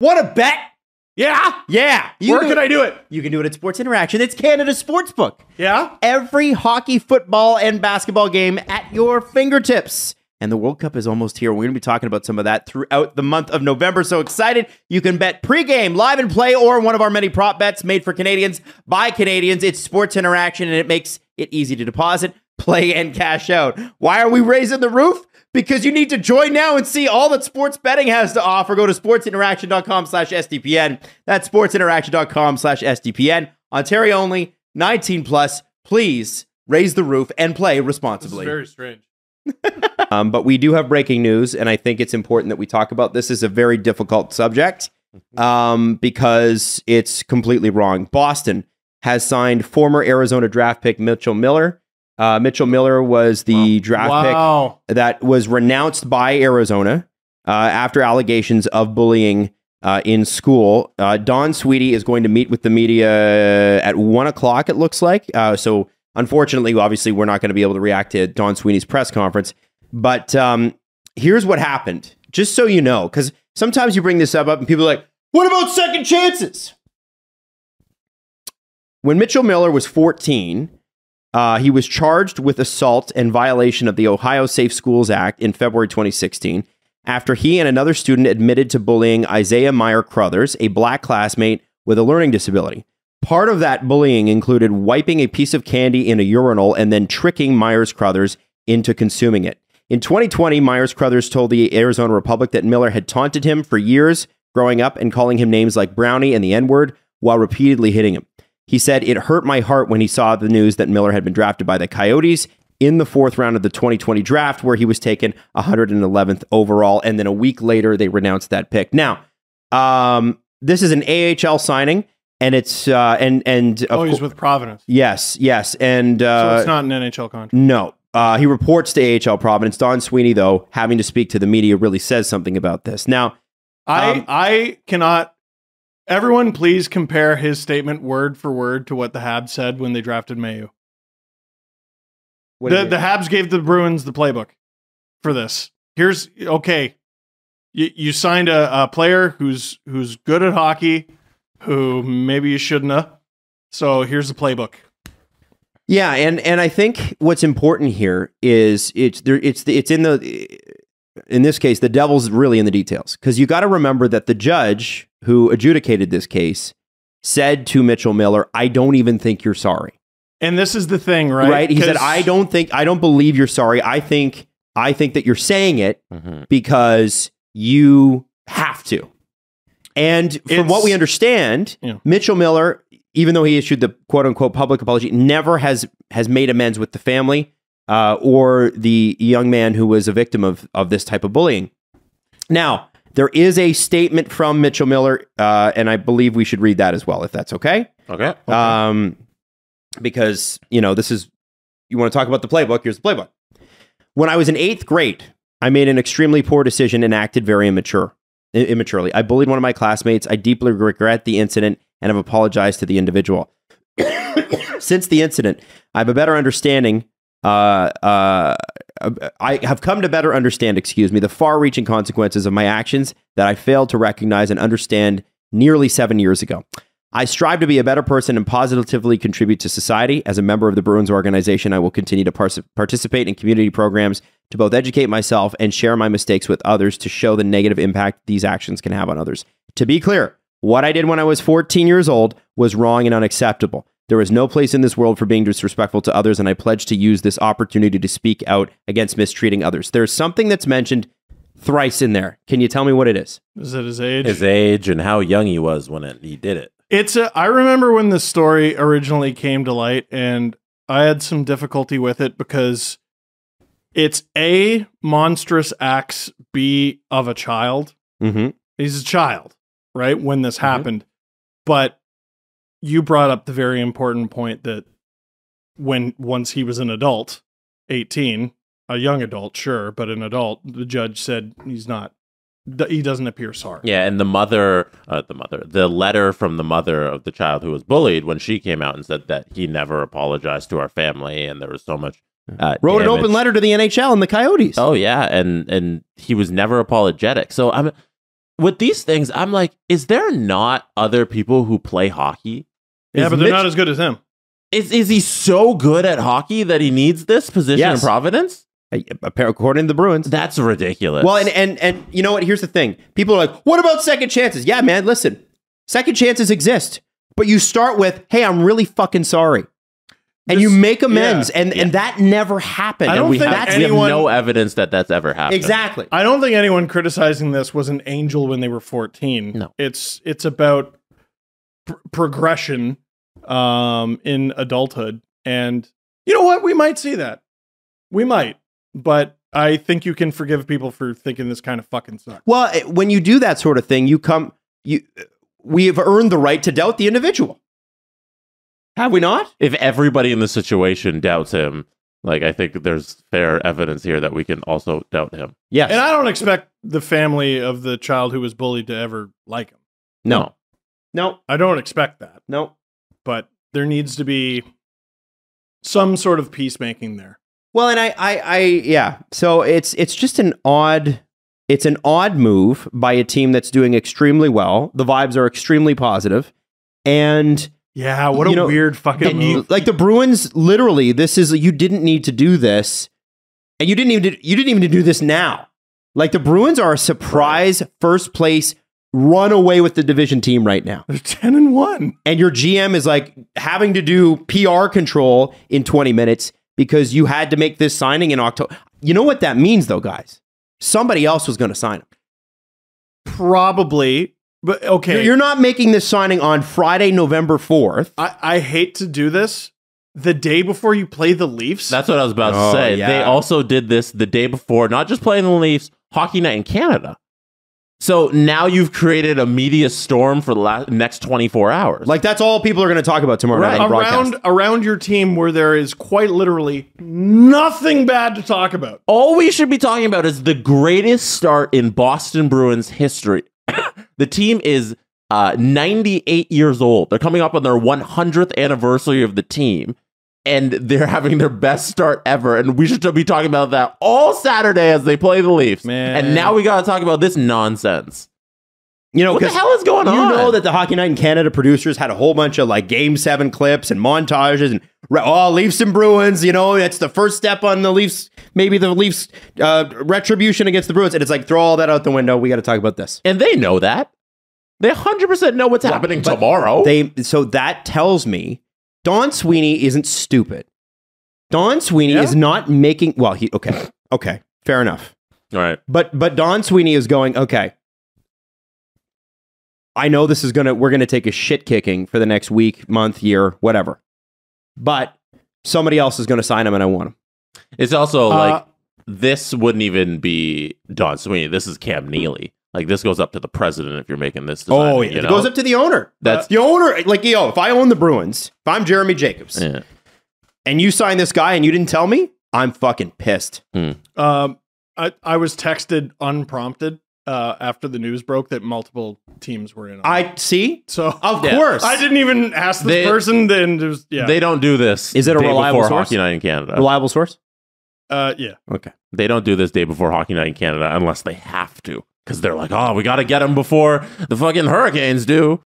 Want to bet? Yeah. Yeah. You Where can could. I do it? You can do it at Sports Interaction. It's Canada's sportsbook. Yeah. Every hockey, football, and basketball game at your fingertips. And the World Cup is almost here. We're going to be talking about some of that throughout the month of November. So excited. You can bet pregame, live and play, or one of our many prop bets made for Canadians by Canadians. It's Sports Interaction, and it makes it easy to deposit, play, and cash out. Why are we raising the roof? Because you need to join now and see all that sports betting has to offer. Go to sportsinteraction.com slash SDPN. That's sportsinteraction.com slash SDPN. Ontario only, 19 plus. Please raise the roof and play This is responsibly. very strange. Um, but we do have breaking news, and I think it's important that we talk about this. is a very difficult subject um, because it's completely wrong. Boston has signed former Arizona draft pick Mitchell Miller. Uh, Mitchell Miller was the draft wow. pick that was renounced by Arizona uh, after allegations of bullying uh, in school. Uh, Don Sweeney is going to meet with the media at one o'clock. It looks like. Uh, so, unfortunately, obviously, we're not going to be able to react to Don Sweeney's press conference. But um, here's what happened, just so you know, because sometimes you bring this up, up and people are like, "What about second chances?" When Mitchell Miller was 14, uh, he was charged with assault and violation of the Ohio Safe Schools Act in February 2016 after he and another student admitted to bullying Isaiah Meyer Crothers, a black classmate with a learning disability. Part of that bullying included wiping a piece of candy in a urinal and then tricking Myers Crothers into consuming it. In 2020, Myers Crothers told the Arizona Republic that Miller had taunted him for years growing up and calling him names like Brownie and the N word while repeatedly hitting him. He said it hurt my heart when he saw the news that Miller had been drafted by the Coyotes in the fourth round of the 2020 draft, where he was taken 111th overall. And then a week later, they renounced that pick. Now, um, this is an AHL signing, and it's uh, and and Oh, he's with Providence. yes, yes, and So uh, it's not an NHL contract. no. Uh, he reports to AHL Providence. Don Sweeney, though, having to speak to the media, really says something about this. Now, I Um, I cannot. Everyone, please compare his statement word for word to what the Habs said when they drafted Mailloux. what The the Habs gave the Bruins the playbook for this. Here's okay. You you signed a, a player who's who's good at hockey, who maybe you shouldn't have. So here's the playbook. Yeah, and and I think what's important here is it's there it's the, it's in the in this case the devil's really in the details because you got to remember that the judge who adjudicated this case said to Mitchell Miller, "I don't even think you're sorry." And this is the thing, right? Right? He said, "I don't think I don't believe you're sorry. I think I think that you're saying it because you have to." And from It's- what we understand, Yeah. Mitchell Miller, even though he issued the quote unquote public apology, never has has made amends with the family uh, or the young man who was a victim of of this type of bullying. Now, there is a statement from Mitchell Miller, uh, and I believe we should read that as well, if that's okay. Okay. Um, because you know this is you want to talk about the playbook. Here's the playbook. When I was in eighth grade, I made an extremely poor decision and acted very immature, i- immaturely. I bullied one of my classmates. I deeply regret the incident and have apologized to the individual. Since the incident, I have a better understanding. Uh, uh, I have come to better understand, excuse me, the far-reaching consequences of my actions that I failed to recognize and understand nearly seven years ago. I strive to be a better person and positively contribute to society. As a member of the Bruins organization, I will continue to par- participate in community programs to both educate myself and share my mistakes with others to show the negative impact these actions can have on others. To be clear, what I did when I was 14 years old was wrong and unacceptable. There is no place in this world for being disrespectful to others, and I pledge to use this opportunity to speak out against mistreating others. There's something that's mentioned thrice in there. Can you tell me what it is? is it his age? His age and how young he was when it, he did it. It's a. I remember when the story originally came to light, and I had some difficulty with it because it's a monstrous acts, b of a child. Mm-hmm. He's a child, right? When this Mhm. happened, but you brought up the very important point that when once he was an adult, eighteen, a young adult, sure, but an adult, the judge said he's not. He doesn't appear sorry. Yeah, and the mother, uh, the mother, the letter from the mother of the child who was bullied when she came out and said that he never apologized to our family, and there was so much. Uh, Wrote an open letter to the NHL and the Coyotes. Oh yeah, and and he was never apologetic. So I'm with these things, I'm like, is there not other people who play hockey? Yeah, Is but they're Mitch- not as good as him. Is is he so good at hockey that he needs this position Yes. in Providence? According to the Bruins. That's ridiculous. Well, and, and and you know what? Here's the thing. People are like, what about second chances? Yeah, man, listen. Second chances exist. But you start with, hey, I'm really fucking sorry. And This- you make amends. yeah. And and that never happened. I don't we think have- we have anyone- no evidence that that's ever happened. Exactly. I don't think anyone criticizing this was an angel when they were 14. No. It's it's about pr- progression um in adulthood and you know what? We might see that. We might. But I think you can forgive people for thinking this kind of fucking sucks. Well, when you do that sort of thing, you come you we have earned the right to doubt the individual. Have we not? If everybody in the situation doubts him, like I think there's fair evidence here that we can also doubt him. Yes. And I don't expect the family of the child who was bullied to ever like him. no. No. I don't expect that. No. But there needs to be some sort of peacemaking there. Well, and I, I, I, yeah. So it's it's just an odd, it's an odd move by a team that's doing extremely well. The vibes are extremely positive, and Yeah, what a You know, weird fucking and you- move. like the Bruins, literally, this is you didn't need to do this, and you didn't even you didn't even do this now. Like the Bruins are a surprise first place run away with the division team right now. They're 10 and 1. and your GM is like having to do PR control in 20 minutes because you had to make this signing in October. You know what that means, though, guys? Somebody else was going to sign him. Probably. But okay. You're- You're not making this signing on Friday, November 4th. I, I hate to do this. The day before you play the Leafs. That's what I was about Oh, to say. yeah. They also did this the day before, not just playing the Leafs, Hockey Night in Canada. So now you've created a media storm for the la- next 24 hours. Like, that's all people are going to talk about tomorrow Right. night around broadcast. around your team where there is quite literally nothing bad to talk about. all we should be talking about is the greatest start in Boston Bruins history. the team is uh, 98 years old. They're coming up on their 100th anniversary of the team, and they're having their best start ever. And we should be talking about that all Saturday as they play the Leafs. Man. And now we got to talk about this nonsense. You know, What the hell is going you on? You know that the Hockey Night in Canada producers had a whole bunch of like Game Seven clips and montages and oh Leafs and Bruins. You know, it's the first step on the Leafs, maybe the Leafs uh, retribution against the Bruins, and it's like throw all that out the window. We got to talk about this. and they know that. They 100% know what's happening tomorrow. They so that tells me Don Sweeney isn't stupid. Don Sweeney Yeah? is not making well. He okay, okay, fair enough. all right. But but Don Sweeney is going okay. I know this is gonna we're gonna take a shit kicking for the next week, month, year, whatever. But somebody else is gonna sign him, and I want him. It's also Uh, like this wouldn't even be Don Sweeney. This is Cam Neely. Like this goes up to the president if you're making this. Design, Oh, you yeah. it goes up to the owner. That's- the owner. Like yo, if I own the Bruins, if I'm Jeremy Jacobs, Yeah. and you sign this guy and you didn't tell me, I'm fucking pissed. Um, I, I was texted unprompted uh, after the news broke that multiple teams were in. I see. so Of Yeah. course, I didn't even ask this They- person. Then just yeah, They don't do this. Is it a reliable source? Hockey Night in Canada? reliable source. uh, yeah. Okay. They don't do this day before Hockey Night in Canada unless they have to, because they're like, oh, we got to get them before the fucking Hurricanes do.